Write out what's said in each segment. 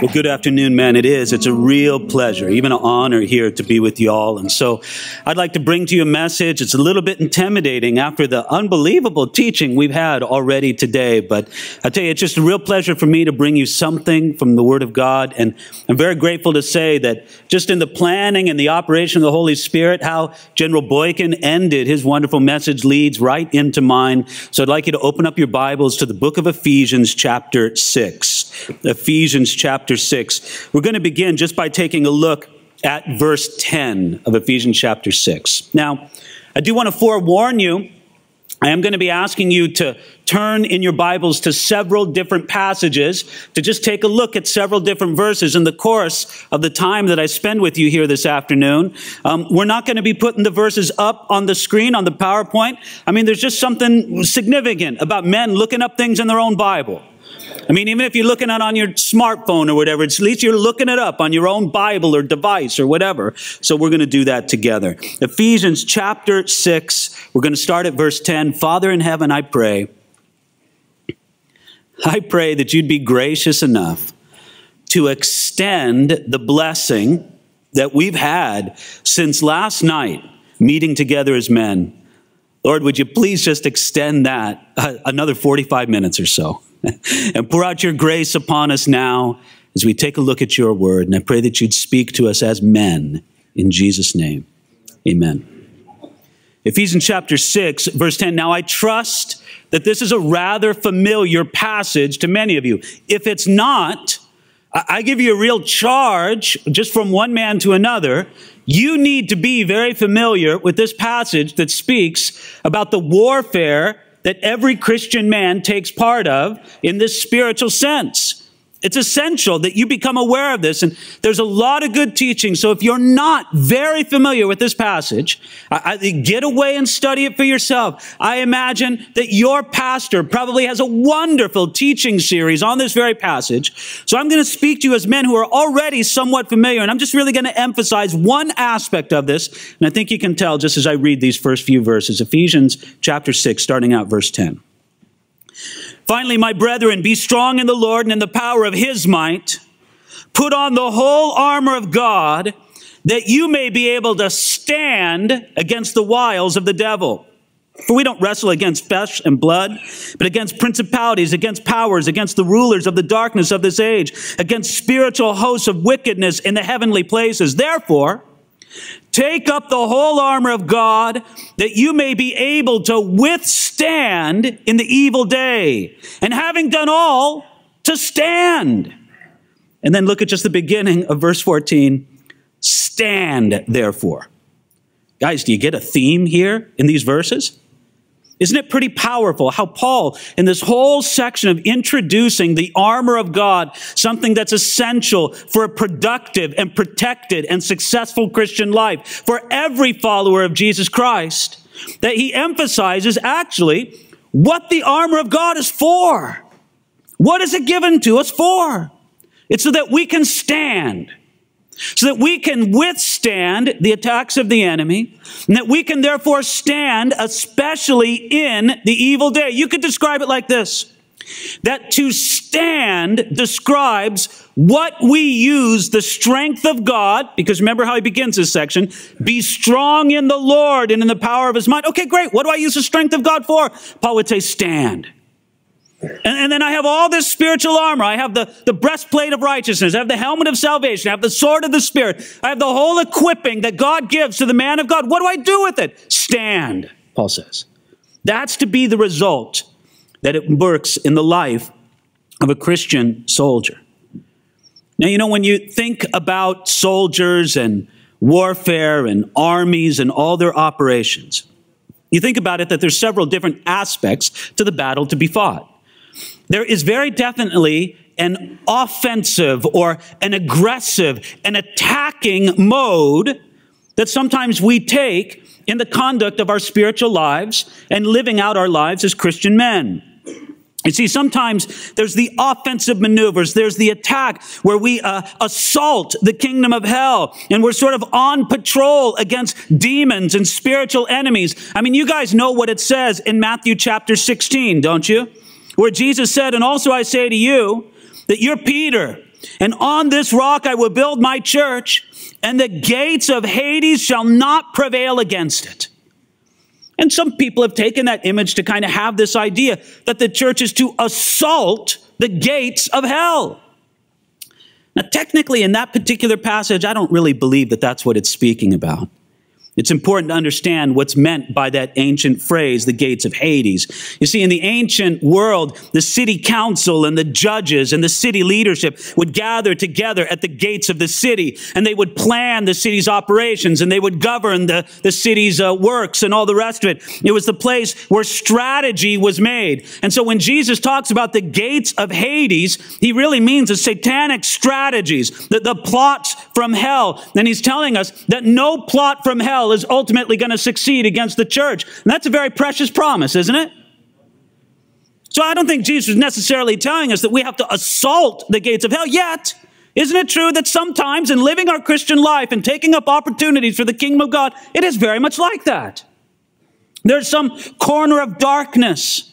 Well, good afternoon, man. It is. It's a real pleasure, even an honor here to be with you all. And so I'd like to bring to you a message. It's a little bit intimidating after the unbelievable teaching we've had already today. But I tell you, it's just a real pleasure for me to bring you something from the Word of God. And I'm very grateful to say that just in the planning and the operation of the Holy Spirit, how General Boykin ended his wonderful message leads right into mine. So I'd like you to open up your Bibles to the book of Ephesians, chapter 6. Ephesians, chapter chapter 6. We're going to begin just by taking a look at verse 10 of Ephesians chapter 6. Now, I do want to forewarn you, I am going to be asking you to turn in your Bibles to several different passages, to just take a look at several different verses in the course of the time that I spend with you here this afternoon. Um, we're not going to be putting the verses up on the screen, on the PowerPoint. I mean, there's just something significant about men looking up things in their own Bible. I mean, even if you're looking at on your smartphone or whatever, at least you're looking it up on your own Bible or device or whatever. So we're going to do that together. Ephesians chapter 6, we're going to start at verse 10. Father in heaven, I pray, I pray that you'd be gracious enough to extend the blessing that we've had since last night, meeting together as men. Lord, would you please just extend that uh, another 45 minutes or so? and pour out your grace upon us now as we take a look at your word. And I pray that you'd speak to us as men in Jesus' name. Amen. Ephesians chapter 6, verse 10. Now I trust that this is a rather familiar passage to many of you. If it's not, I give you a real charge just from one man to another. You need to be very familiar with this passage that speaks about the warfare that every Christian man takes part of in this spiritual sense. It's essential that you become aware of this. And there's a lot of good teaching. So if you're not very familiar with this passage, I, I, get away and study it for yourself. I imagine that your pastor probably has a wonderful teaching series on this very passage. So I'm going to speak to you as men who are already somewhat familiar. And I'm just really going to emphasize one aspect of this. And I think you can tell just as I read these first few verses. Ephesians chapter 6, starting out verse 10. Finally, my brethren, be strong in the Lord and in the power of his might. Put on the whole armor of God that you may be able to stand against the wiles of the devil. For we don't wrestle against flesh and blood, but against principalities, against powers, against the rulers of the darkness of this age, against spiritual hosts of wickedness in the heavenly places. Therefore, Take up the whole armor of God that you may be able to withstand in the evil day. And having done all, to stand. And then look at just the beginning of verse 14. Stand, therefore. Guys, do you get a theme here in these verses? Isn't it pretty powerful how Paul, in this whole section of introducing the armor of God, something that's essential for a productive and protected and successful Christian life, for every follower of Jesus Christ, that he emphasizes actually what the armor of God is for. What is it given to us for? It's so that we can stand so that we can withstand the attacks of the enemy, and that we can therefore stand, especially in the evil day. You could describe it like this that to stand describes what we use the strength of God, because remember how he begins this section be strong in the Lord and in the power of his might. Okay, great. What do I use the strength of God for? Paul would say, stand. And, and, then I have all this spiritual armor. I have the, the breastplate of righteousness. I have the helmet of salvation. I have the sword of the Spirit. I have the whole equipping that God gives to the man of God. What do I do with it? Stand, Paul says. That's to be the result that it works in the life of a Christian soldier. Now, you know, when you think about soldiers and warfare and armies and all their operations, you think about it that there's several different aspects to the battle to be fought there is very definitely an offensive or an aggressive, an attacking mode that sometimes we take in the conduct of our spiritual lives and living out our lives as Christian men. You see, sometimes there's the offensive maneuvers. There's the attack where we uh, assault the kingdom of hell and we're sort of on patrol against demons and spiritual enemies. I mean, you guys know what it says in Matthew chapter 16, don't you? Where Jesus said, And also I say to you, that you're Peter, And on this rock I will build my church, and the gates of Hades shall not prevail against it. And some people have taken that image to kind of have this idea that the church is to assault the gates of hell. Now, technically, in that particular passage, I don't really believe that that's what it's speaking about. It's important to understand what's meant by that ancient phrase, the gates of Hades. You see, in the ancient world, the city council and the judges and the city leadership would gather together at the gates of the city and they would plan the city's operations and they would govern the, the city's uh, works and all the rest of it. It was the place where strategy was made. And so when Jesus talks about the gates of Hades, he really means the satanic strategies, the, the plots from hell. And he's telling us that no plot from hell is ultimately going to succeed against the church. And that's a very precious promise, isn't it? So I don't think Jesus is necessarily telling us that we have to assault the gates of hell yet. Isn't it true that sometimes in living our Christian life and taking up opportunities for the kingdom of God, it is very much like that? There's some corner of darkness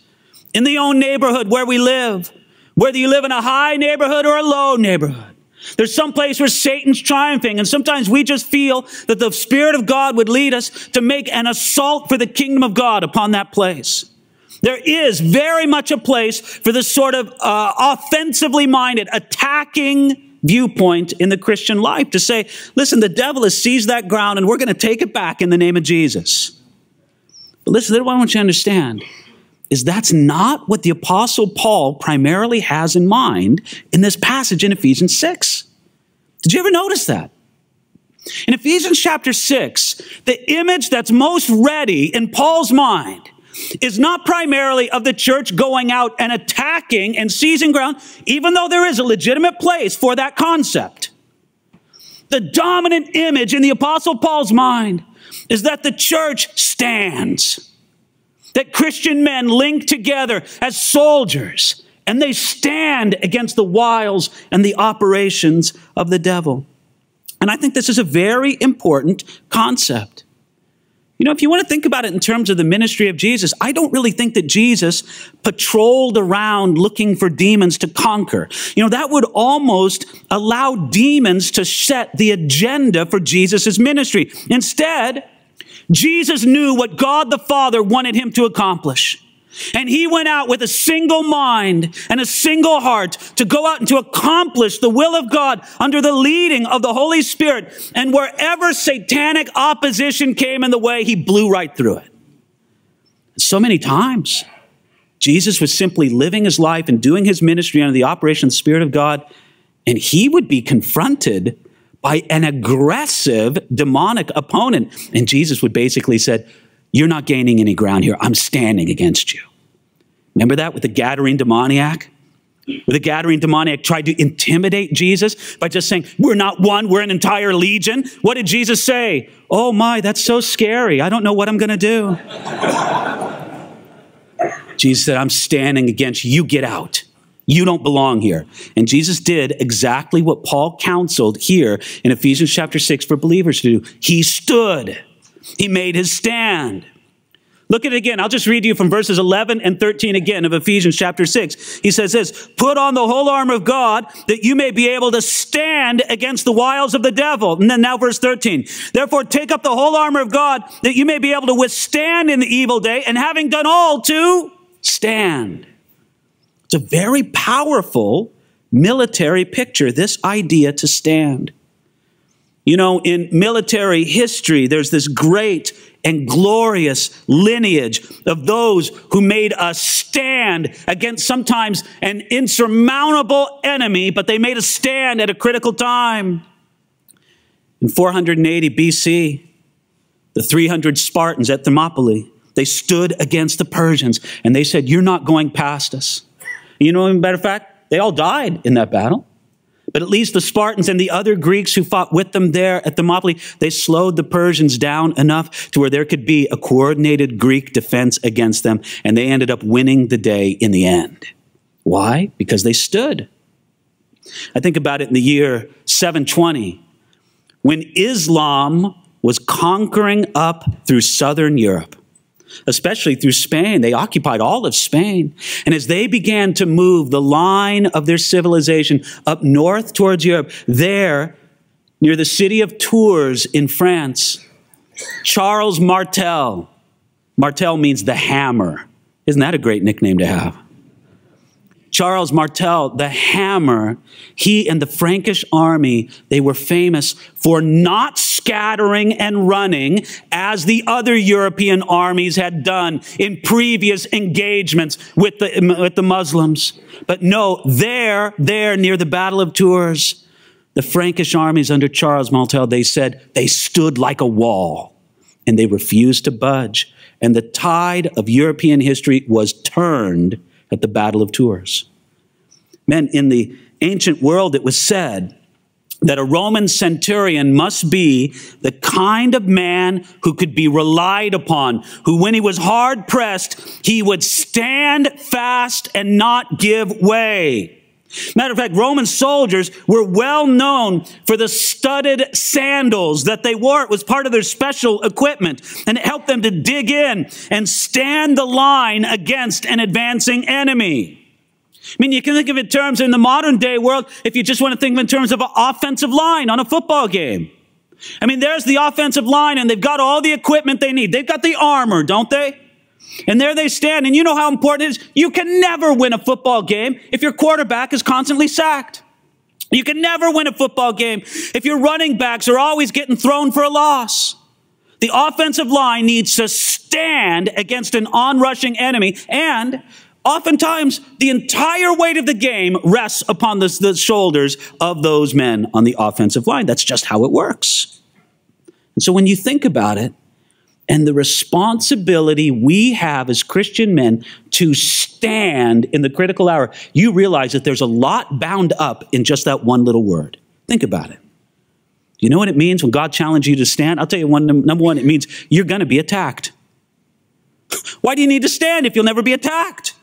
in the own neighborhood where we live, whether you live in a high neighborhood or a low neighborhood. There's some place where Satan's triumphing, and sometimes we just feel that the Spirit of God would lead us to make an assault for the kingdom of God upon that place. There is very much a place for this sort of uh, offensively minded, attacking viewpoint in the Christian life to say, listen, the devil has seized that ground and we're going to take it back in the name of Jesus. But listen, I want you to understand is that's not what the apostle Paul primarily has in mind in this passage in Ephesians 6. Did you ever notice that? In Ephesians chapter 6, the image that's most ready in Paul's mind is not primarily of the church going out and attacking and seizing ground, even though there is a legitimate place for that concept. The dominant image in the apostle Paul's mind is that the church stands that Christian men link together as soldiers and they stand against the wiles and the operations of the devil. And I think this is a very important concept. You know, if you want to think about it in terms of the ministry of Jesus, I don't really think that Jesus patrolled around looking for demons to conquer. You know, that would almost allow demons to set the agenda for Jesus' ministry. Instead, Jesus knew what God the Father wanted him to accomplish. And he went out with a single mind and a single heart to go out and to accomplish the will of God under the leading of the Holy Spirit. And wherever satanic opposition came in the way, he blew right through it. So many times, Jesus was simply living his life and doing his ministry under the operation of the Spirit of God, and he would be confronted by an aggressive demonic opponent. And Jesus would basically said, you're not gaining any ground here. I'm standing against you. Remember that with the Gadarene demoniac? Where the Gadarene demoniac tried to intimidate Jesus by just saying, We're not one, we're an entire legion. What did Jesus say? Oh my, that's so scary. I don't know what I'm going to do. Jesus said, I'm standing against. You get out. You don't belong here. And Jesus did exactly what Paul counseled here in Ephesians chapter 6 for believers to do. He stood. He made his stand. Look at it again. I'll just read you from verses 11 and 13 again of Ephesians chapter 6. He says this, put on the whole armor of God that you may be able to stand against the wiles of the devil. And then now verse 13. Therefore take up the whole armor of God that you may be able to withstand in the evil day and having done all to stand. It's a very powerful military picture, this idea to stand. You know, in military history, there's this great and glorious lineage of those who made a stand against sometimes an insurmountable enemy, but they made a stand at a critical time. In 480 BC, the 300 Spartans at Thermopylae, they stood against the Persians and they said, You're not going past us. You know, matter of fact, they all died in that battle. But at least the Spartans and the other Greeks who fought with them there at Thermopylae, they slowed the Persians down enough to where there could be a coordinated Greek defense against them, and they ended up winning the day in the end. Why? Because they stood. I think about it in the year 720, when Islam was conquering up through southern Europe. Especially through Spain. They occupied all of Spain. And as they began to move the line of their civilization up north towards Europe, there, near the city of Tours in France, Charles Martel, Martel means the hammer. Isn't that a great nickname to have? Charles Martel, the hammer, he and the Frankish army, they were famous for not scattering and running as the other European armies had done in previous engagements with the, with the Muslims. But no, there, there near the Battle of Tours, the Frankish armies under Charles Martel, they said they stood like a wall and they refused to budge. And the tide of European history was turned at the Battle of Tours. Men, in the ancient world, it was said that a Roman centurion must be the kind of man who could be relied upon, who, when he was hard pressed, he would stand fast and not give way. Matter of fact, Roman soldiers were well known for the studded sandals that they wore. It was part of their special equipment and it helped them to dig in and stand the line against an advancing enemy. I mean, you can think of it in terms in the modern day world if you just want to think of it in terms of an offensive line on a football game. I mean, there's the offensive line and they've got all the equipment they need. They've got the armor, don't they? And there they stand. And you know how important it is? You can never win a football game if your quarterback is constantly sacked. You can never win a football game if your running backs are always getting thrown for a loss. The offensive line needs to stand against an onrushing enemy and oftentimes the entire weight of the game rests upon the, the, shoulders of those men on the offensive line. That's just how it works. And so when you think about it, and the responsibility we have as Christian men to stand in the critical hour, you realize that there's a lot bound up in just that one little word. Think about it. You know what it means when God challenges you to stand? I'll tell you one, number one, it means you're going to be attacked. Why do you need to stand if you'll never be attacked?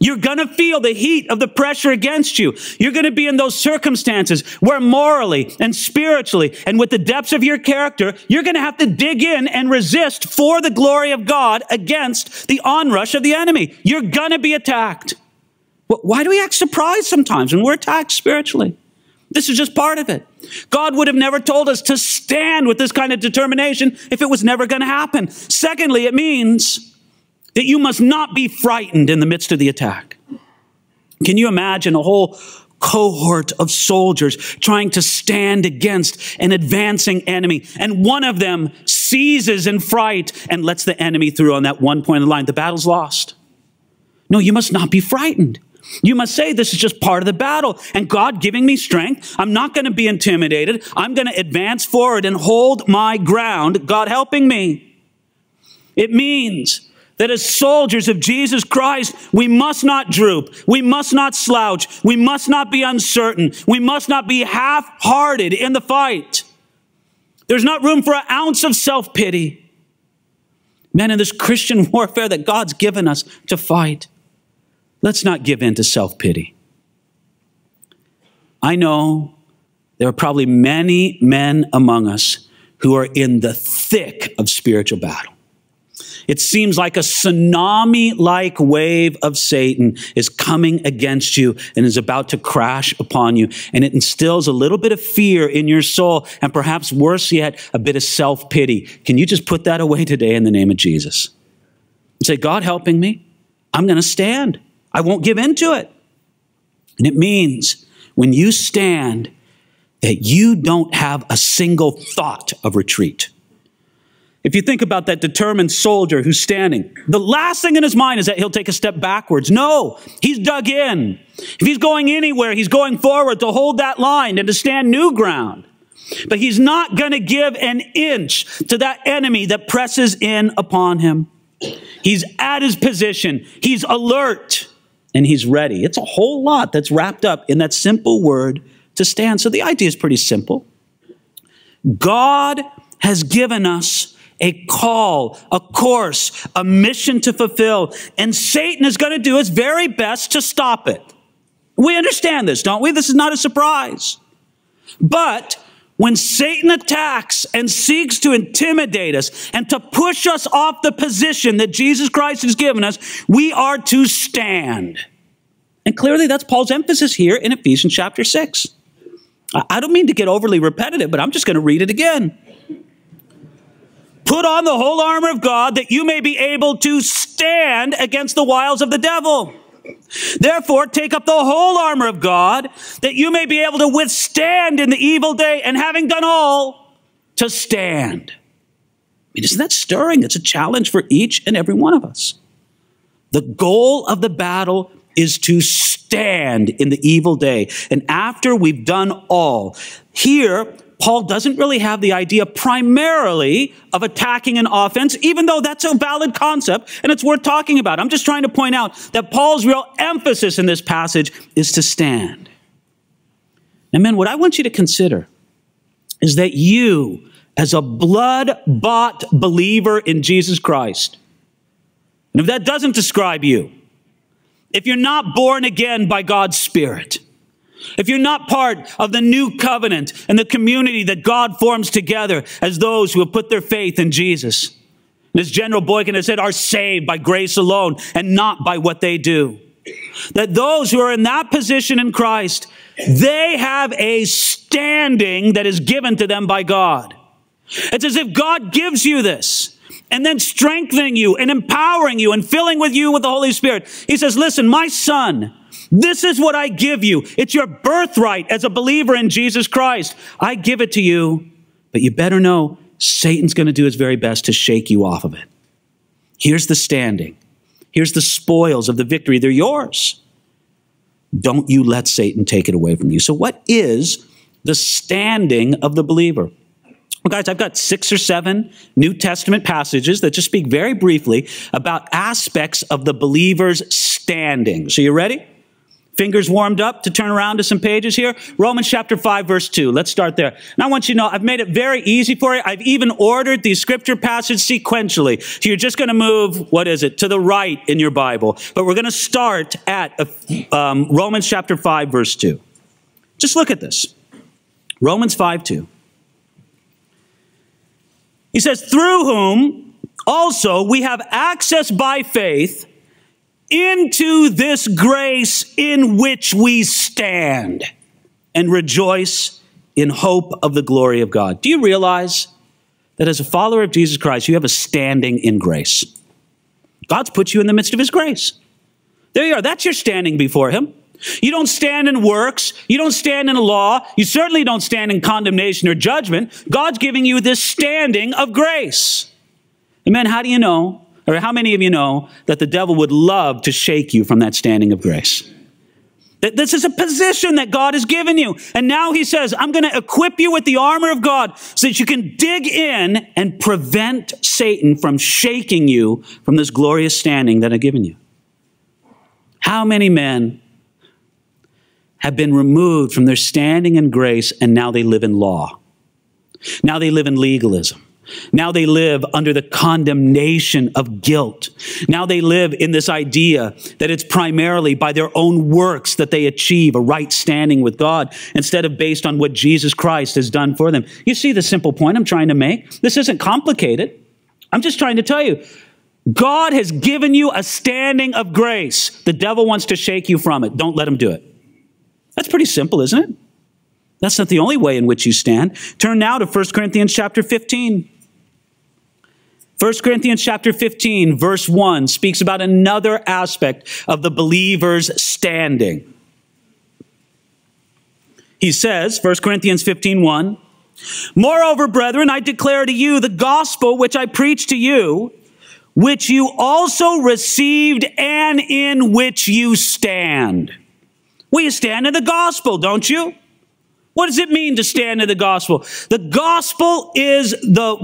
You're going to feel the heat of the pressure against you. You're going to be in those circumstances where morally and spiritually and with the depths of your character, you're going to have to dig in and resist for the glory of God against the onrush of the enemy. You're going to be attacked. Why do we act surprised sometimes when we're attacked spiritually? This is just part of it. God would have never told us to stand with this kind of determination if it was never going to happen. Secondly, it means that you must not be frightened in the midst of the attack. Can you imagine a whole cohort of soldiers trying to stand against an advancing enemy, and one of them seizes in fright and lets the enemy through on that one point of the line? The battle's lost. No, you must not be frightened. You must say, This is just part of the battle, and God giving me strength. I'm not going to be intimidated. I'm going to advance forward and hold my ground, God helping me. It means that as soldiers of Jesus Christ, we must not droop. We must not slouch. We must not be uncertain. We must not be half hearted in the fight. There's not room for an ounce of self pity. Men, in this Christian warfare that God's given us to fight, let's not give in to self pity. I know there are probably many men among us who are in the thick of spiritual battle. It seems like a tsunami like wave of Satan is coming against you and is about to crash upon you. And it instills a little bit of fear in your soul and perhaps worse yet, a bit of self pity. Can you just put that away today in the name of Jesus? And say, God helping me, I'm going to stand. I won't give in to it. And it means when you stand, that you don't have a single thought of retreat. If you think about that determined soldier who's standing, the last thing in his mind is that he'll take a step backwards. No, he's dug in. If he's going anywhere, he's going forward to hold that line and to stand new ground. But he's not going to give an inch to that enemy that presses in upon him. He's at his position. He's alert and he's ready. It's a whole lot that's wrapped up in that simple word to stand. So the idea is pretty simple. God has given us a call, a course, a mission to fulfill. And Satan is going to do his very best to stop it. We understand this, don't we? This is not a surprise. But when Satan attacks and seeks to intimidate us and to push us off the position that Jesus Christ has given us, we are to stand. And clearly that's Paul's emphasis here in Ephesians chapter 6. I don't mean to get overly repetitive, but I'm just going to read it again. Put on the whole armor of God that you may be able to stand against the wiles of the devil. Therefore, take up the whole armor of God that you may be able to withstand in the evil day and having done all to stand. I mean, isn't that stirring? It's a challenge for each and every one of us. The goal of the battle is to stand in the evil day. And after we've done all, here, Paul doesn't really have the idea primarily of attacking an offense, even though that's a valid concept and it's worth talking about. I'm just trying to point out that Paul's real emphasis in this passage is to stand. And men, what I want you to consider is that you, as a blood bought believer in Jesus Christ, and if that doesn't describe you, if you're not born again by God's Spirit, if you're not part of the new covenant and the community that God forms together as those who have put their faith in Jesus, and as General Boykin has said, are saved by grace alone and not by what they do. That those who are in that position in Christ, they have a standing that is given to them by God. It's as if God gives you this and then strengthening you and empowering you and filling with you with the Holy Spirit. He says, listen, my son, this is what I give you. It's your birthright as a believer in Jesus Christ. I give it to you, but you better know Satan's going to do his very best to shake you off of it. Here's the standing. Here's the spoils of the victory. They're yours. Don't you let Satan take it away from you. So, what is the standing of the believer? Well, guys, I've got six or seven New Testament passages that just speak very briefly about aspects of the believer's standing. So, you ready? Fingers warmed up to turn around to some pages here. Romans chapter 5, verse 2. Let's start there. And I want you to know, I've made it very easy for you. I've even ordered these scripture passages sequentially. So you're just going to move, what is it, to the right in your Bible. But we're going to start at um, Romans chapter 5, verse 2. Just look at this. Romans 5, 2. He says, through whom also we have access by faith into this grace in which we stand and rejoice in hope of the glory of God. Do you realize that as a follower of Jesus Christ, you have a standing in grace? God's put you in the midst of his grace. There you are. That's your standing before him. You don't stand in works. You don't stand in law. You certainly don't stand in condemnation or judgment. God's giving you this standing of grace. Amen. How do you know or how many of you know that the devil would love to shake you from that standing of grace? That this is a position that God has given you. And now he says, I'm going to equip you with the armor of God so that you can dig in and prevent Satan from shaking you from this glorious standing that I've given you. How many men have been removed from their standing in grace and now they live in law? Now they live in legalism. Now they live under the condemnation of guilt. Now they live in this idea that it's primarily by their own works that they achieve a right standing with God instead of based on what Jesus Christ has done for them. You see the simple point I'm trying to make? This isn't complicated. I'm just trying to tell you. God has given you a standing of grace. The devil wants to shake you from it. Don't let him do it. That's pretty simple, isn't it? That's not the only way in which you stand. Turn now to 1 Corinthians chapter 15. 1 Corinthians chapter 15 verse 1 speaks about another aspect of the believer's standing. He says, 1 Corinthians 15 1, Moreover, brethren, I declare to you the gospel which I preached to you, which you also received and in which you stand. You stand in the gospel, don't you? What does it mean to stand in the gospel? The gospel is the,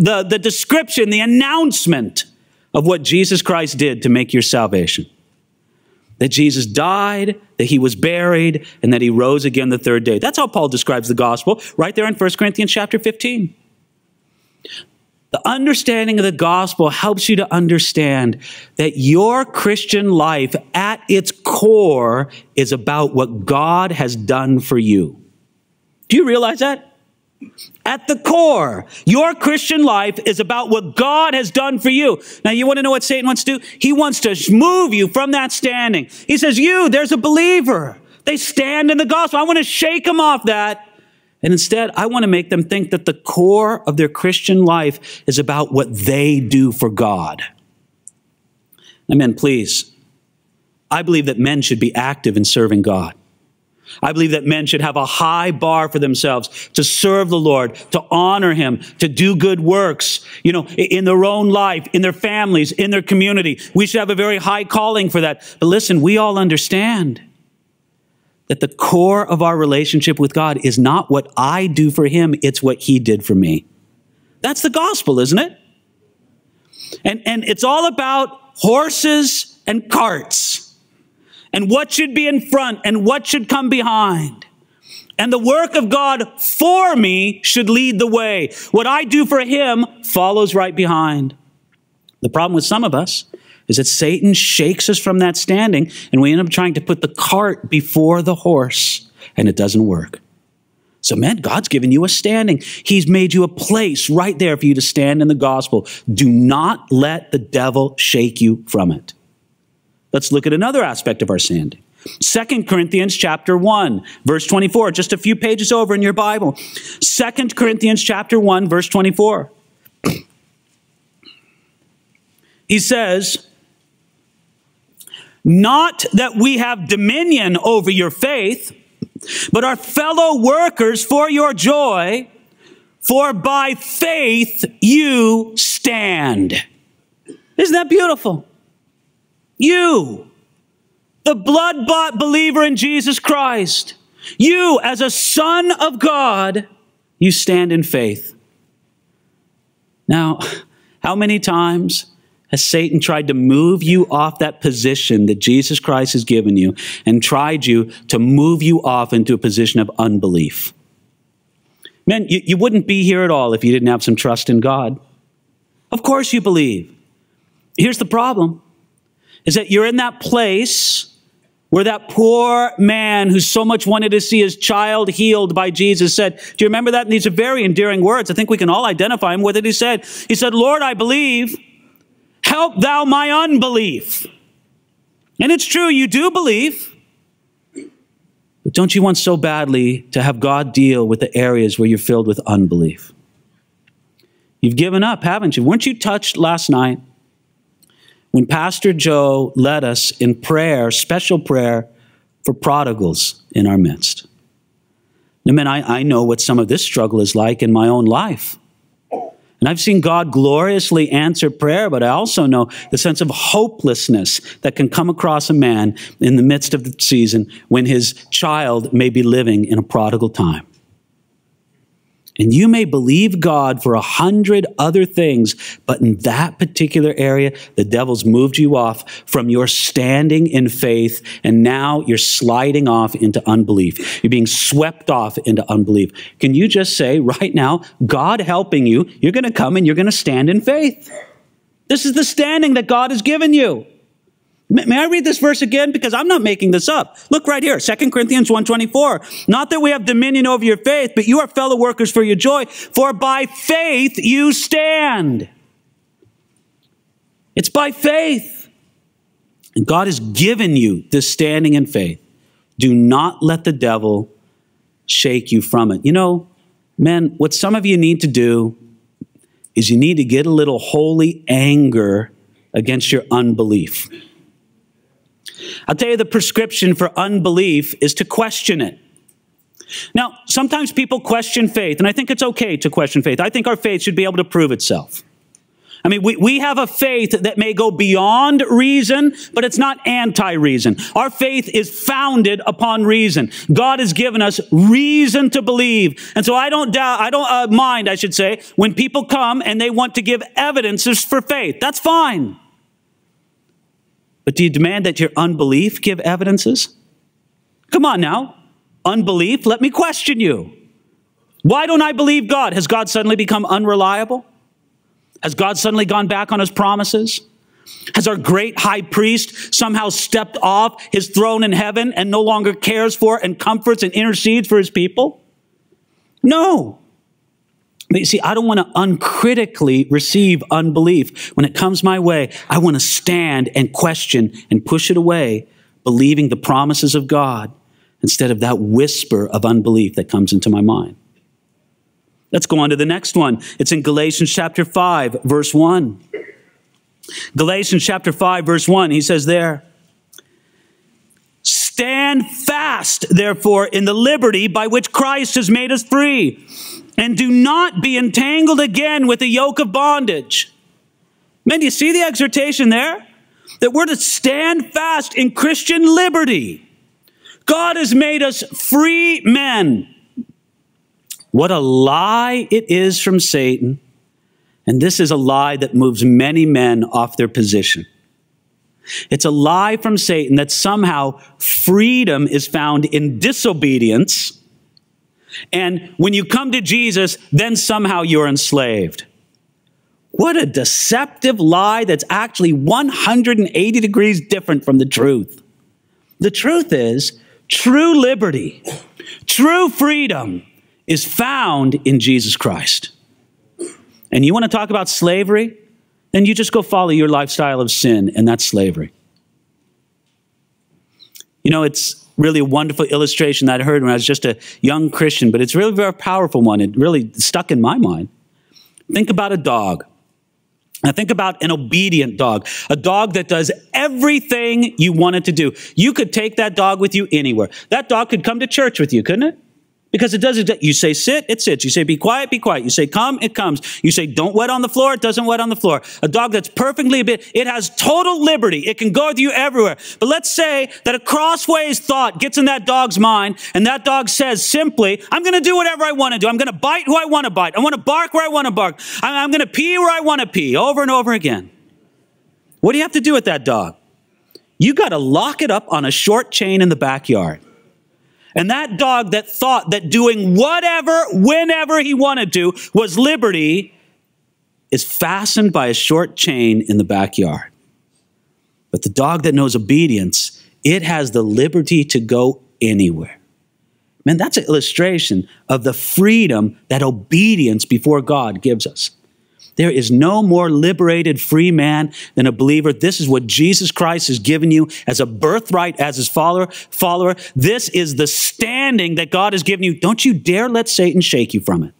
the, the description, the announcement of what Jesus Christ did to make your salvation. That Jesus died, that he was buried, and that he rose again the third day. That's how Paul describes the gospel, right there in 1 Corinthians chapter 15. The understanding of the gospel helps you to understand that your Christian life at its core is about what God has done for you. Do you realize that? At the core, your Christian life is about what God has done for you. Now, you want to know what Satan wants to do? He wants to move you from that standing. He says, You, there's a believer. They stand in the gospel. I want to shake them off that. And instead, I want to make them think that the core of their Christian life is about what they do for God. Amen. Please. I believe that men should be active in serving God. I believe that men should have a high bar for themselves to serve the Lord, to honor Him, to do good works, you know, in their own life, in their families, in their community. We should have a very high calling for that. But listen, we all understand that the core of our relationship with God is not what I do for Him, it's what He did for me. That's the gospel, isn't it? And, and it's all about horses and carts and what should be in front and what should come behind. And the work of God for me should lead the way. What I do for him follows right behind. The problem with some of us is that Satan shakes us from that standing and we end up trying to put the cart before the horse and it doesn't work. So, man, God's given you a standing. He's made you a place right there for you to stand in the gospel. Do not let the devil shake you from it. Let's look at another aspect of our standing. Second Corinthians chapter 1, verse 24, just a few pages over in your Bible. Second Corinthians chapter 1, verse 24. He says, Not that we have dominion over your faith, but are fellow workers for your joy, for by faith you stand. Isn't that beautiful? You, the blood bought believer in Jesus Christ, you as a son of God, you stand in faith. Now, how many times has Satan tried to move you off that position that Jesus Christ has given you and tried you to move you off into a position of unbelief? Man, you, you wouldn't be here at all if you didn't have some trust in God. Of course you believe. Here's the problem is that you're in that place where that poor man who so much wanted to see his child healed by Jesus said, Do you remember that? And these are very endearing words. I think we can all identify him with it. He said, He said, Lord, I believe. Help thou my unbelief. And it's true, you do believe. But don't you want so badly to have God deal with the areas where you're filled with unbelief? You've given up, haven't you? Weren't you touched last night when Pastor Joe led us in prayer, special prayer for prodigals in our midst. I mean, I, I know what some of this struggle is like in my own life. And I've seen God gloriously answer prayer, but I also know the sense of hopelessness that can come across a man in the midst of the season when his child may be living in a prodigal time. And you may believe God for a hundred other things, but in that particular area, the devil's moved you off from your standing in faith, and now you're sliding off into unbelief. You're being swept off into unbelief. Can you just say right now, God helping you, you're going to come and you're going to stand in faith? This is the standing that God has given you. May I read this verse again? Because I'm not making this up. Look right here, 2 Corinthians 1.24. Not that we have dominion over your faith, but you are fellow workers for your joy, for by faith you stand. It's by faith. And God has given you this standing in faith. Do not let the devil shake you from it. You know, men, what some of you need to do is you need to get a little holy anger against your unbelief. I'll tell you the prescription for unbelief is to question it. Now, sometimes people question faith, and I think it's okay to question faith. I think our faith should be able to prove itself. I mean, we, we have a faith that may go beyond reason, but it's not anti-reason. Our faith is founded upon reason. God has given us reason to believe. And so I don't doubt, I don't uh, mind, I should say, when people come and they want to give evidences for faith. That's fine. But do you demand that your unbelief give evidences? Come on now. Unbelief, let me question you. Why don't I believe God? Has God suddenly become unreliable? Has God suddenly gone back on his promises? Has our great high priest somehow stepped off his throne in heaven and no longer cares for and comforts and intercedes for his people? No. But you see, I don't want to uncritically receive unbelief. When it comes my way, I want to stand and question and push it away, believing the promises of God instead of that whisper of unbelief that comes into my mind. Let's go on to the next one. It's in Galatians chapter 5, verse 1. Galatians chapter 5, verse 1, he says there, Stand fast, therefore, in the liberty by which Christ has made us free, and do not be entangled again with the yoke of bondage. Men, do you see the exhortation there? That we're to stand fast in Christian liberty. God has made us free men. What a lie it is from Satan. And this is a lie that moves many men off their position. It's a lie from Satan that somehow freedom is found in disobedience. And when you come to Jesus, then somehow you're enslaved. What a deceptive lie that's actually 180 degrees different from the truth. The truth is, true liberty, true freedom is found in Jesus Christ. And you want to talk about slavery? Then you just go follow your lifestyle of sin, and that's slavery. You know, it's really wonderful illustration that I heard when I was just a young Christian, but it's really a very powerful one. It really stuck in my mind. Think about a dog. Now think about an obedient dog, a dog that does everything you want it to do. You could take that dog with you anywhere. That dog could come to church with you, couldn't it? Because it does it. You say sit, it sits. You say be quiet, be quiet. You say come, it comes. You say don't wet on the floor, it doesn't wet on the floor. A dog that's perfectly, it has total liberty. It can go with you everywhere. But let's say that a crossways thought gets in that dog's mind and that dog says simply, I'm going to do whatever I want to do. I'm going to bite who I want to bite. I want to bark where I want to bark. I'm going to pee where I want to pee over and over again. What do you have to do with that dog? You got to lock it up on a short chain in the backyard. And that dog that thought that doing whatever, whenever he wanted to was liberty is fastened by a short chain in the backyard. But the dog that knows obedience, it has the liberty to go anywhere. Man, that's an illustration of the freedom that obedience before God gives us. There is no more liberated free man than a believer. This is what Jesus Christ has given you as a birthright as his follower, follower. This is the standing that God has given you. Don't you dare let Satan shake you from it.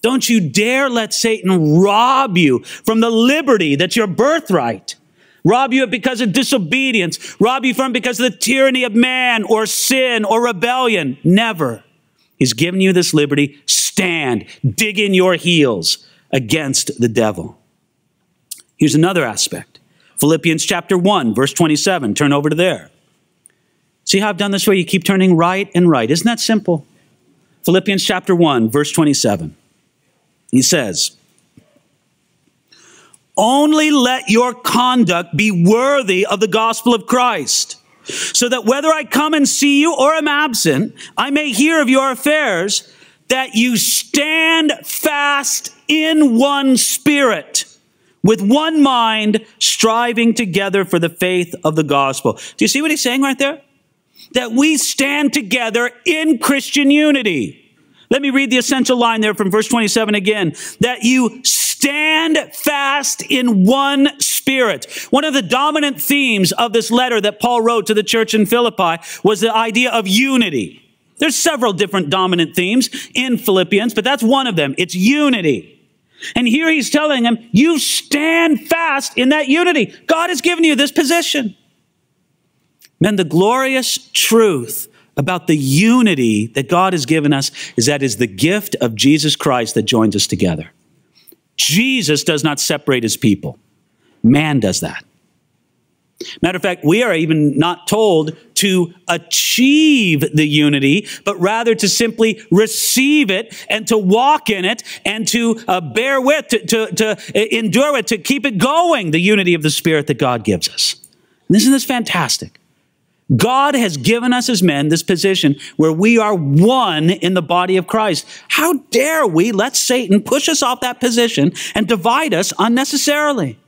Don't you dare let Satan rob you from the liberty that's your birthright. Rob you because of disobedience. Rob you from because of the tyranny of man or sin or rebellion. Never. He's given you this liberty. Stand. Dig in your heels against the devil. Here's another aspect Philippians chapter 1, verse 27. Turn over to there. See how I've done this way? You keep turning right and right. Isn't that simple? Philippians chapter 1, verse 27. He says, Only let your conduct be worthy of the gospel of Christ, so that whether I come and see you or am absent, I may hear of your affairs, that you stand fast in one spirit, with one mind, striving together for the faith of the gospel. Do you see what he's saying right there? That we stand together in Christian unity. Let me read the essential line there from verse 27 again. That you stand fast in one spirit. One of the dominant themes of this letter that Paul wrote to the church in Philippi was the idea of unity. There's several different dominant themes in Philippians, but that's one of them. It's unity. And here he's telling them, you stand fast in that unity. God has given you this position. Men, the glorious truth about the unity that God has given us is that is the gift of Jesus Christ that joins us together. Jesus does not separate his people. Man does that. Matter of fact, we are even not told to achieve the unity, but rather to simply receive it and to walk in it and to uh, bear with, to, to, to endure it, to keep it going, the unity of the Spirit that God gives us. And isn't this fantastic? God has given us as men this position where we are one in the body of Christ. How dare we let Satan push us off that position and divide us unnecessarily?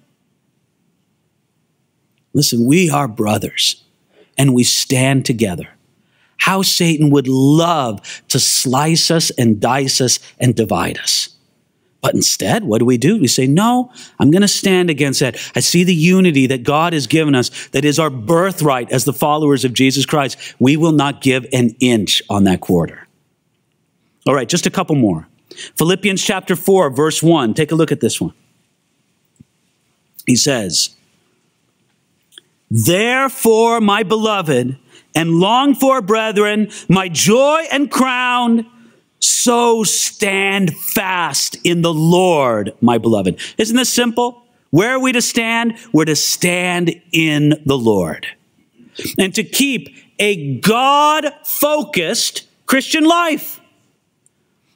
Listen, we are brothers and we stand together. how Satan would love to slice us and dice us and divide us. But instead, what do we do? We say, no, I'm going to stand against that. I see the unity that God has given us that is our birthright as the followers of Jesus Christ. We will not give an inch on that quarter. All right, just a couple more. Philippians chapter 4, verse 1. Take a look at this one. He says, Therefore, my beloved and longed for brethren, my joy and crown, so stand fast in the Lord, my beloved. Isn't this simple? Where are we to stand? We're to stand in the Lord. And to keep a God focused Christian life.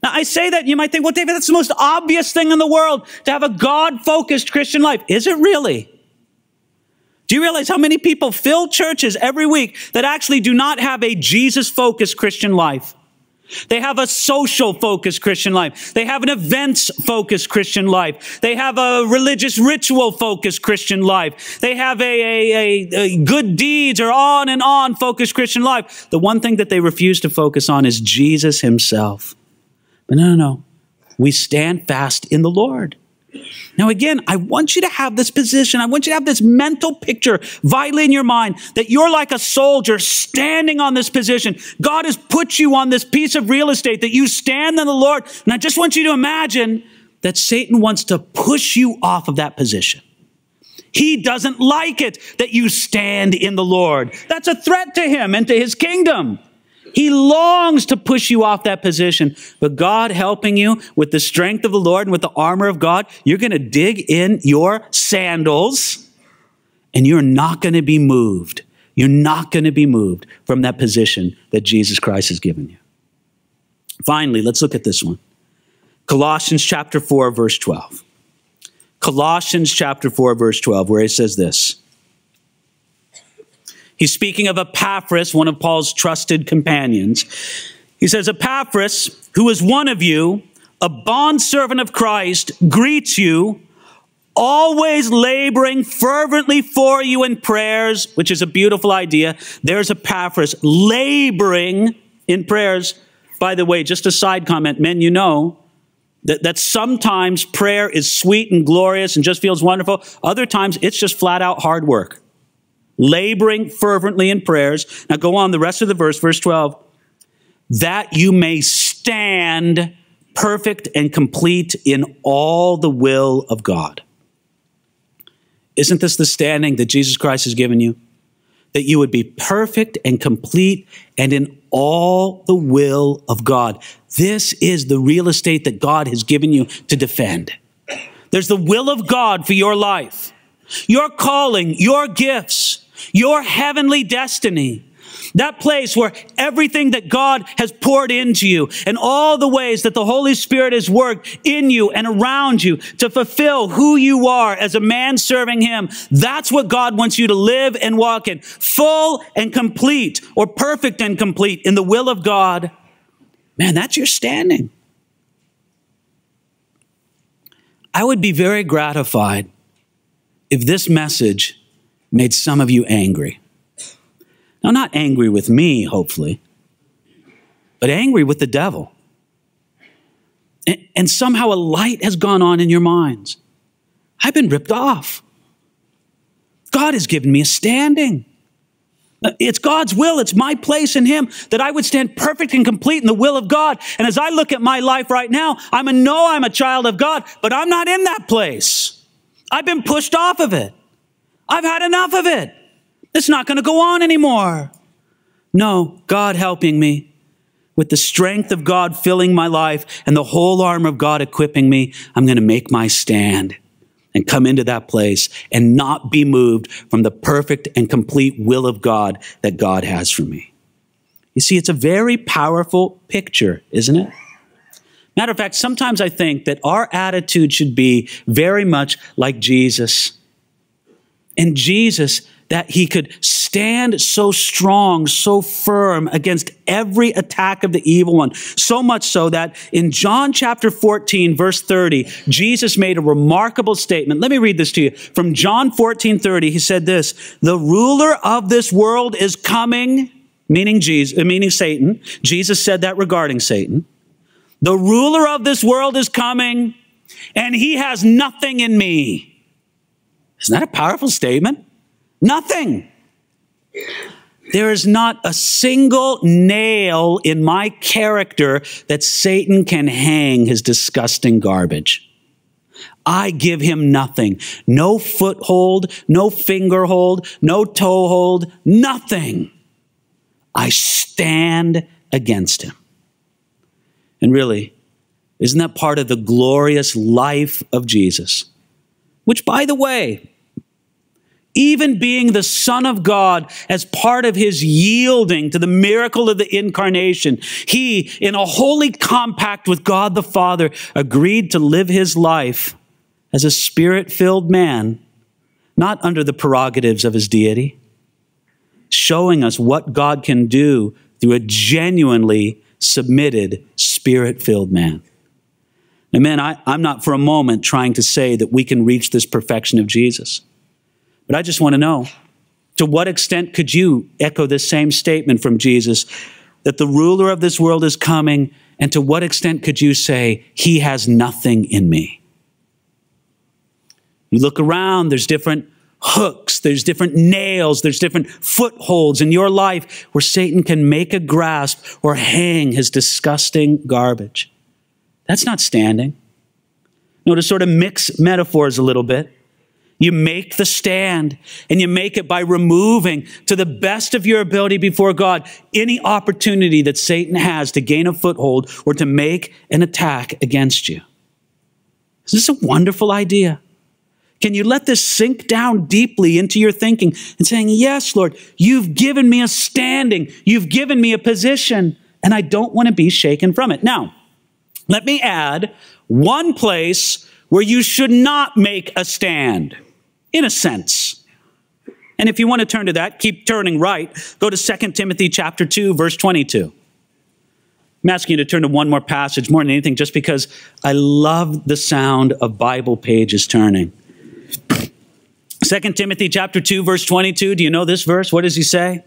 Now, I say that, you might think, well, David, that's the most obvious thing in the world to have a God focused Christian life. Is it really? Do you realize how many people fill churches every week that actually do not have a Jesus focused Christian life? They have a social focused Christian life. They have an events focused Christian life. They have a religious ritual focused Christian life. They have a, a, a, a, good deeds or on and on focused Christian life. The one thing that they refuse to focus on is Jesus himself. But no, no, no. We stand fast in the Lord. Now, again, I want you to have this position. I want you to have this mental picture vitally in your mind that you're like a soldier standing on this position. God has put you on this piece of real estate that you stand in the Lord. And I just want you to imagine that Satan wants to push you off of that position. He doesn't like it that you stand in the Lord. That's a threat to him and to his kingdom. He longs to push you off that position. But God helping you with the strength of the Lord and with the armor of God, you're going to dig in your sandals and you're not going to be moved. You're not going to be moved from that position that Jesus Christ has given you. Finally, let's look at this one. Colossians chapter 4, verse 12. Colossians chapter 4, verse 12, where it says this. He's speaking of Epaphras, one of Paul's trusted companions. He says, Epaphras, who is one of you, a bondservant of Christ, greets you, always laboring fervently for you in prayers, which is a beautiful idea. There's Epaphras, laboring in prayers. By the way, just a side comment, men, you know that, that sometimes prayer is sweet and glorious and just feels wonderful. Other times it's just flat out hard work laboring fervently in prayers. Now go on the rest of the verse, verse 12. That you may stand perfect and complete in all the will of God. Isn't this the standing that Jesus Christ has given you? That you would be perfect and complete and in all the will of God. This is the real estate that God has given you to defend. There's the will of God for your life, your calling, your gifts your heavenly destiny. That place where everything that God has poured into you and all the ways that the Holy Spirit has worked in you and around you to fulfill who you are as a man serving Him. That's what God wants you to live and walk in. Full and complete or perfect and complete in the will of God. Man, that's your standing. I would be very gratified if this message made some of you angry. Now, not angry with me, hopefully, but angry with the devil. And, and, somehow a light has gone on in your minds. I've been ripped off. God has given me a standing. Uh, it's God's will. It's my place in Him that I would stand perfect and complete in the will of God. And as I look at my life right now, I'm a know I'm a child of God, but I'm not in that place. I've been pushed off of it. I've had enough of it. It's not going to go on anymore. No, God helping me with the strength of God filling my life and the whole arm of God equipping me, I'm going to make my stand and come into that place and not be moved from the perfect and complete will of God that God has for me. You see, it's a very powerful picture, isn't it? Matter of fact, sometimes I think that our attitude should be very much like Jesus and Jesus that he could stand so strong, so firm against every attack of the evil one. So much so that in John chapter 14, verse 30, Jesus made a remarkable statement. Let me read this to you. From John 14, 30, he said this, the ruler of this world is coming. meaning Jesus, uh, meaning Satan. Jesus said that regarding Satan. The ruler of this world is coming, and he has nothing in me. Isn't that a powerful statement? Nothing. There is not a single nail in my character that Satan can hang his disgusting garbage. I give him nothing. No foothold, no fingerhold, no toehold, nothing. I stand against him. And really, isn't that part of the glorious life of Jesus? Which, by the way, even being the Son of God as part of his yielding to the miracle of the incarnation, he, in a holy compact with God the Father, agreed to live his life as a spirit filled man, not under the prerogatives of his deity, showing us what God can do through a genuinely submitted, spirit filled man. Amen. I'm not for a moment trying to say that we can reach this perfection of Jesus. But I just want to know to what extent could you echo this same statement from Jesus that the ruler of this world is coming? And to what extent could you say, He has nothing in me? You look around, there's different hooks, there's different nails, there's different footholds in your life where Satan can make a grasp or hang his disgusting garbage. That's not standing. You know, to sort of mix metaphors a little bit, you make the stand and you make it by removing to the best of your ability before God any opportunity that Satan has to gain a foothold or to make an attack against you. Is this a wonderful idea? Can you let this sink down deeply into your thinking and saying, Yes, Lord, you've given me a standing, you've given me a position, and I don't want to be shaken from it. Now, let me add one place where you should not make a stand in a sense. And if you want to turn to that, keep turning right. Go to 2 Timothy chapter 2, verse 22. I'm asking you to turn to one more passage more than anything just because I love the sound of Bible pages turning. 2 Timothy chapter 2 verse 22, do you know this verse? What does he say?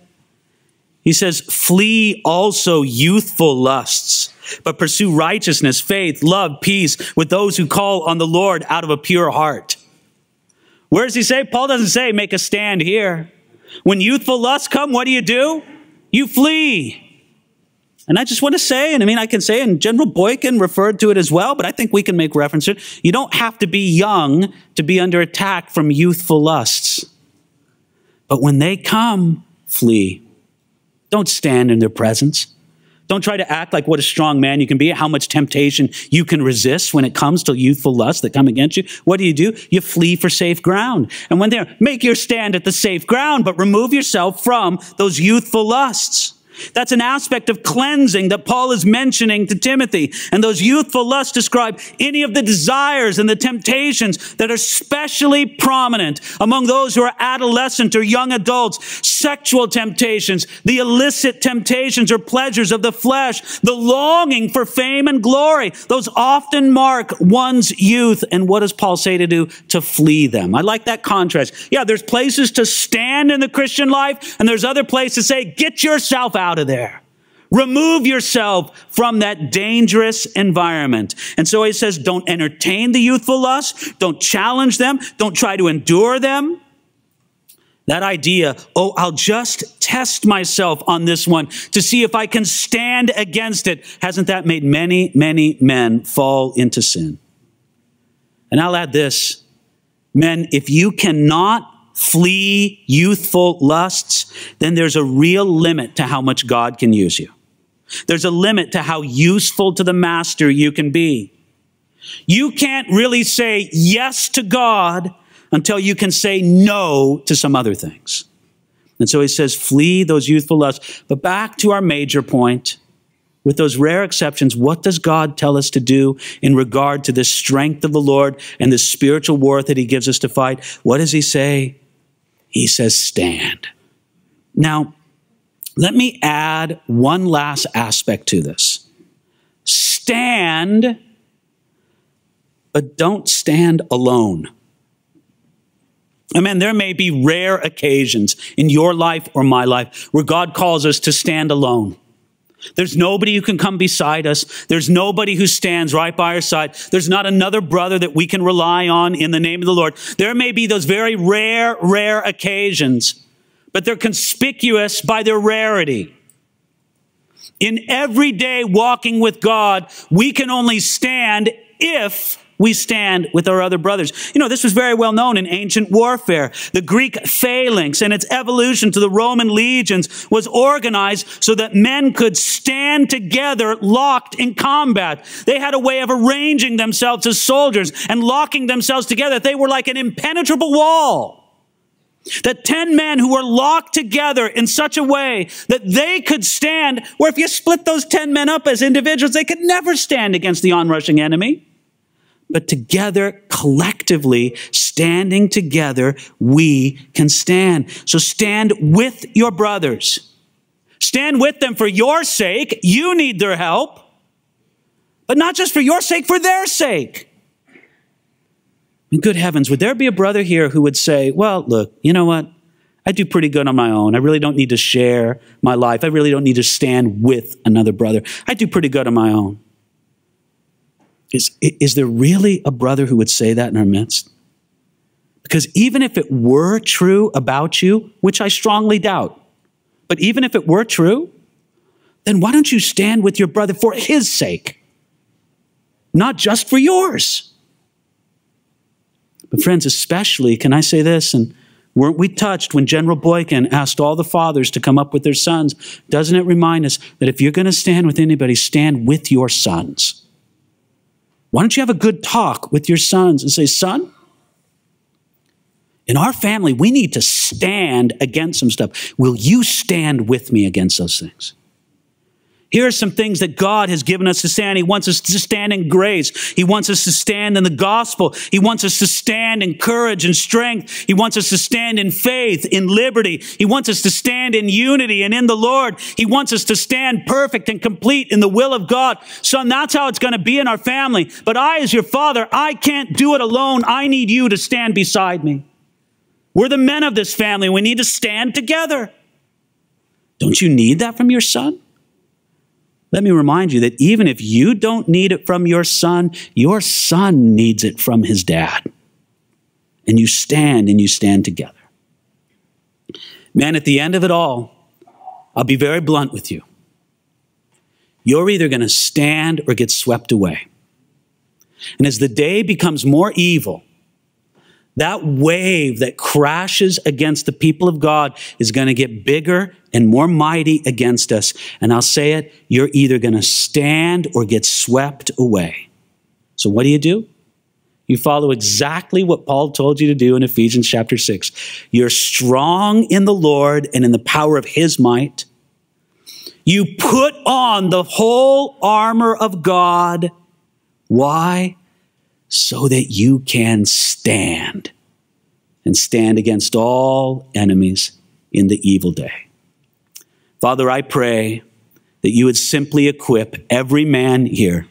He says, "Flee also youthful lusts, but pursue righteousness, faith, love, peace with those who call on the Lord out of a pure heart." Where does he say? Paul doesn't say make a stand here. When youthful lusts come, what do you do? You flee. And I just want to say, and I mean, I can say, and General Boykin referred to it as well, but I think we can make reference to it. You don't have to be young to be under attack from youthful lusts. But when they come, flee. Don't stand in their presence. Don't try to act like what a strong man you can be, how much temptation you can resist when it comes to youthful lusts that come against you. What do you do? You flee for safe ground. And when they're, make your stand at the safe ground, but remove yourself from those youthful lusts. That's an aspect of cleansing that Paul is mentioning to Timothy. And those youthful lusts describe any of the desires and the temptations that are especially prominent among those who are adolescent or young adults. Sexual temptations, the illicit temptations or pleasures of the flesh, the longing for fame and glory. Those often mark one's youth. And what does Paul say to do? To flee them. I like that contrast. Yeah, there's places to stand in the Christian life, and there's other places to say, get yourself out out of there. Remove yourself from that dangerous environment. And so he says, don't entertain the youthful lust. Don't challenge them. Don't try to endure them. That idea, oh, I'll just test myself on this one to see if I can stand against it. Hasn't that made many, many men fall into sin? And I'll add this. Men, if you cannot flee youthful lusts, then there's a real limit to how much God can use you. There's a limit to how useful to the master you can be. You can't really say yes to God until you can say no to some other things. And so he says, flee those youthful lusts. But back to our major point, with those rare exceptions, what does God tell us to do in regard to the strength of the Lord and the spiritual war that he gives us to fight? What does he say? He says, stand. Now, let me add one last aspect to this. Stand, but don't stand alone. Amen. There may be rare occasions in your life or my life where God calls us to stand alone. There's nobody who can come beside us. There's nobody who stands right by our side. There's not another brother that we can rely on in the name of the Lord. There may be those very rare, rare occasions, but they're conspicuous by their rarity. In everyday walking with God, we can only stand if we stand with our other brothers. You know, this was very well known in ancient warfare. The Greek phalanx and its evolution to the Roman legions was organized so that men could stand together locked in combat. They had a way of arranging themselves as soldiers and locking themselves together. They were like an impenetrable wall. That 10 men who were locked together in such a way that they could stand, where if you split those 10 men up as individuals, they could never stand against the onrushing enemy but together, collectively, standing together, we can stand. So stand with your brothers. Stand with them for your sake. You need their help. But not just for your sake, for their sake. Good heavens, would there be a brother here who would say, Well, look, you know what? I do pretty good on my own. I really don't need to share my life. I really don't need to stand with another brother. I do pretty good on my own. Is, is there really a brother who would say that in our midst? Because even if it were true about you, which I strongly doubt, but even if it were true, then why don't you stand with your brother for his sake, not just for yours? But, friends, especially, can I say this? And weren't we touched when General Boykin asked all the fathers to come up with their sons? Doesn't it remind us that if you're going to stand with anybody, stand with your sons? Why don't you have a good talk with your sons and say, son, in our family, we need to stand against some stuff. Will you stand with me against those things? Here are some things that God has given us to stand. He wants us to stand in grace. He wants us to stand in the gospel. He wants us to stand in courage and strength. He wants us to stand in faith, in liberty. He wants us to stand in unity and in the Lord. He wants us to stand perfect and complete in the will of God. Son, that's how it's going to be in our family. But I, as your father, I can't do it alone. I need you to stand beside me. We're the men of this family. We need to stand together. Don't you need that from your son? Let me remind you that even if you don't need it from your son, your son needs it from his dad. And you stand and you stand together. Man, at the end of it all, I'll be very blunt with you. You're either going to stand or get swept away. And as the day becomes more evil, that wave that crashes against the people of God is going to get bigger and more mighty against us. And I'll say it, you're either going to stand or get swept away. So what do you do? You follow exactly what Paul told you to do in Ephesians chapter 6. You're strong in the Lord and in the power of his might. You put on the whole armor of God. Why? So that you can stand and stand against all enemies in the evil day. Father, I pray that you would simply equip every man here,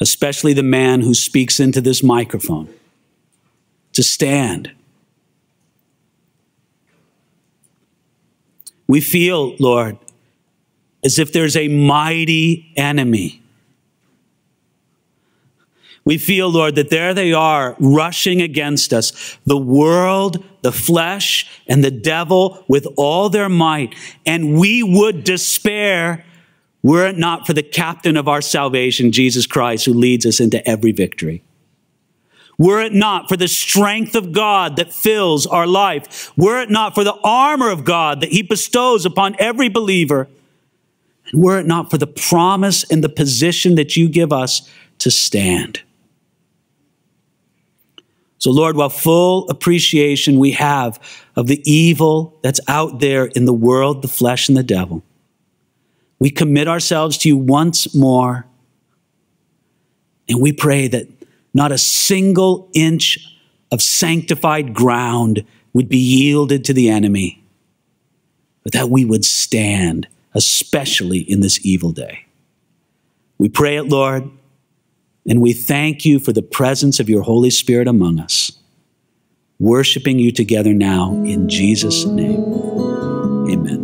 especially the man who speaks into this microphone, to stand. We feel, Lord, as if there's a mighty enemy we feel, Lord, that there they are rushing against us, the world, the flesh, and the devil with all their might. And we would despair were it not for the captain of our salvation, Jesus Christ, who leads us into every victory. Were it not for the strength of God that fills our life, were it not for the armor of God that he bestows upon every believer, and were it not for the promise and the position that you give us to stand. So, Lord, while full appreciation we have of the evil that's out there in the world, the flesh, and the devil, we commit ourselves to you once more. And we pray that not a single inch of sanctified ground would be yielded to the enemy, but that we would stand, especially in this evil day. We pray it, Lord and we thank you for the presence of your Holy Spirit among us. worshiping you together now in Jesus' name. Amen.